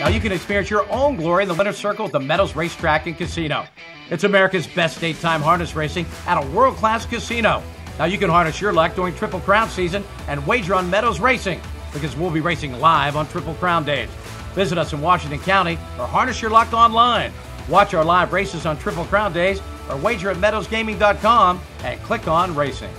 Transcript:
Now you can experience your own glory in the winner's circle at the Meadows Racetrack and Casino. It's America's best daytime harness racing at a world class casino. Now you can harness your luck during Triple Crown season and wager on Meadows Racing because we'll be racing live on Triple Crown days. Visit us in Washington County or harness your luck online. Watch our live races on Triple Crown days or wager at meadowsgaming.com and click on racing.